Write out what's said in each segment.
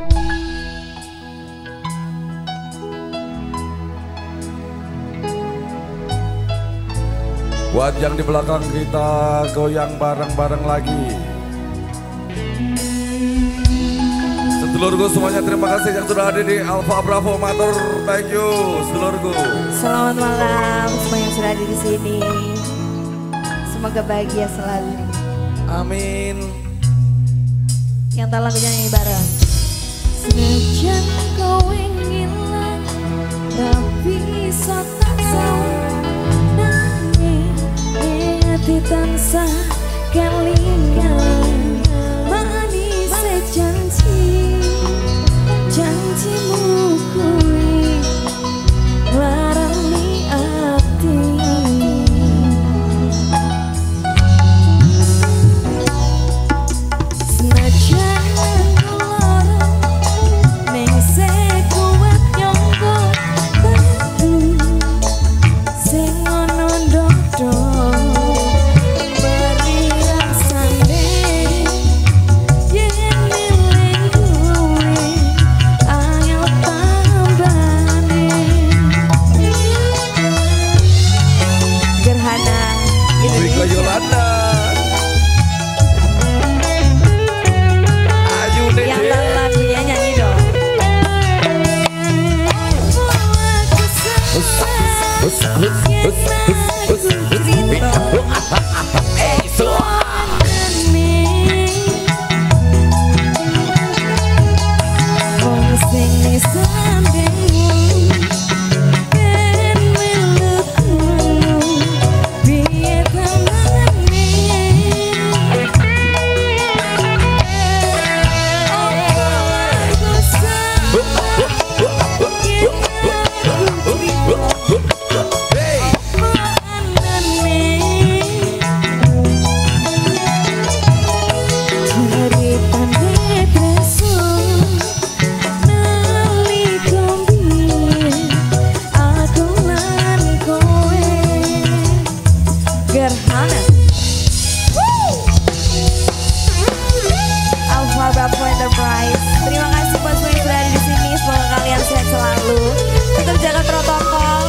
Buat yang di belakang kita goyang bareng-bareng lagi. Sedulurku semuanya terima kasih yang sudah hadir di Alpha Bravo Matur. Thank you, sedulurku. Selamat malam semua yang sudah hadir di sini. Semoga bahagia selalu. Amin. Yang tak lagu nyanyi bareng. Senajan kau ingin tapi bisa tak tahu nangis hati tansah kelingan Look, look. Bravo Enterprise Terima kasih buat semua yang sudah ada di sini. Semoga kalian sehat selalu. Tetap jaga protokol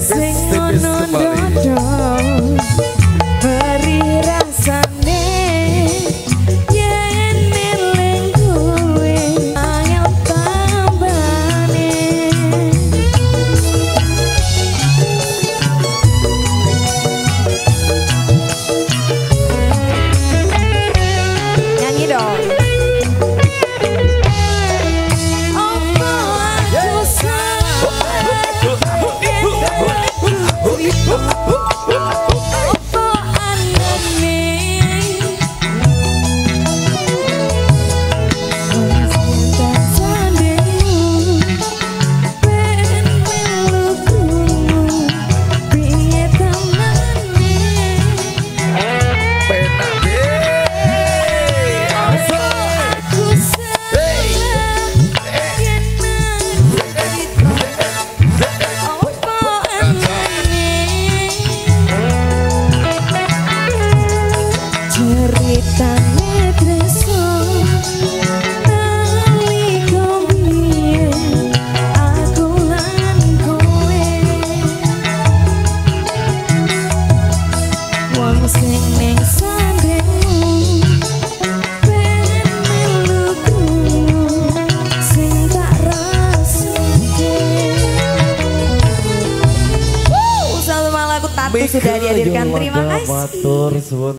Senhor, não, não. Sudah dihadirkan Terima kasih.